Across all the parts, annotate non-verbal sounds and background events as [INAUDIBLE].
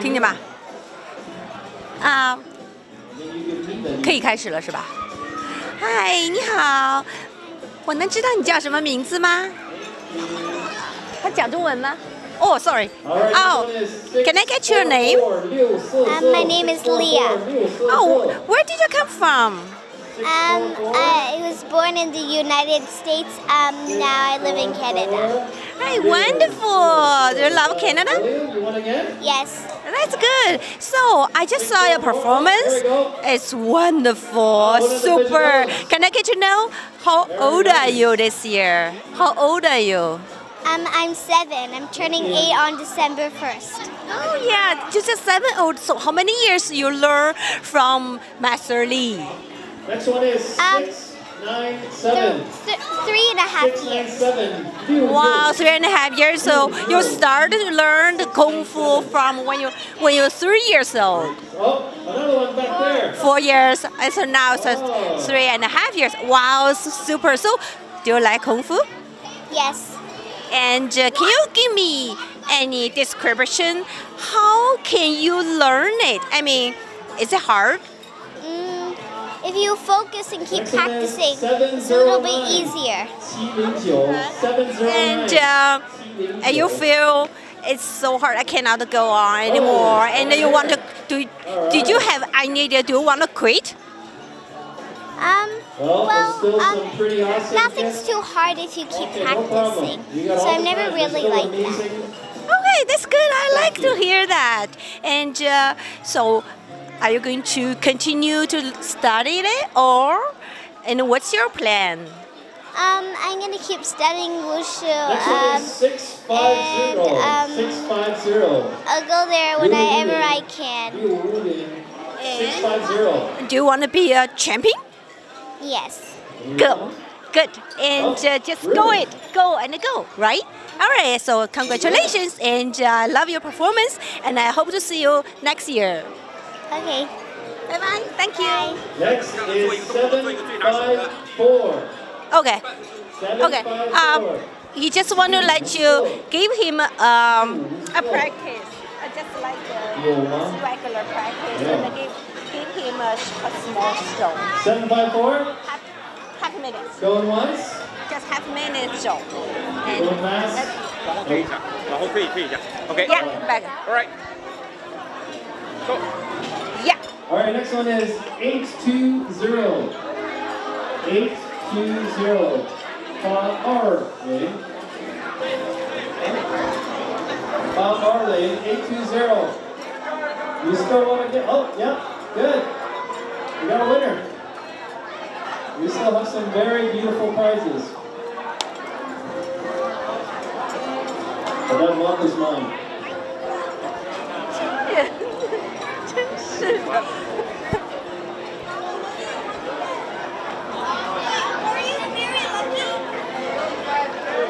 听见吧？啊，可以开始了是吧？嗨，你好，我能知道你叫什么名字吗？他讲中文吗？Oh, sorry. Oh, can I get your name? Um, my name is Leah. Oh, where did you come from? Um, I was born in the United States. Um, now I live in Canada. Hey, wonderful. Do you love Canada? Yes. That's good. So I just saw your performance. It's wonderful, super. Can I get to know how old are you this year? How old are you? Um, I'm seven. I'm turning eight on December 1st. Oh yeah, just seven old. So how many years you learn from Master Lee? Next one is Um, six, nine, Th- seven. th- three and a half Six, nine, years. seven. Wow, three and a half years. So you started to learn kung fu from when you when you're three years old. Oh, another one back there. Four years, and so now it's three and a half years. Wow, super. So, do you like kung fu? Yes. And uh, can you give me any description? How can you learn it? I mean, is it hard? if you focus and keep practicing, it's a little bit easier. And uh, you feel it's so hard. I cannot go on anymore. And you want to do? Did you have any idea? Do you want to quit? Um, well, um, nothing's too hard if you keep practicing. So I'm never really like that. Okay, that's good. I like to hear that. And uh, so are you going to continue to study it, or and what's your plan? Um, I'm gonna keep studying wushu. Next one Um, is six five zero. and, um, Six five zero. I'll go there whenever I can. five zero. Do you want to be a champion? Yes. Go. Good. And uh, just go it. Go and go, right? All right. So, congratulations. And uh, I love your performance. And I hope to see you next year. Okay. Bye bye. Thank you. Next is seven five four. Okay. Seven, okay. Five, um, he just want to let you give him um a practice, I just like a regular practice, yeah. and give give him a, a small stone. Seven five four. Half, half minutes. Going once. Just half minute Go And Going last. Okay. Yeah, back. All right. Go. All right, next one is eight two zero. Eight two zero. Bob Arley. Bob Arley, eight two zero. You still want to get? Oh, yeah, good. You got a winner. We still have some very beautiful prizes. But that mark is mine. [LAUGHS]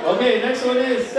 Okay, next one is.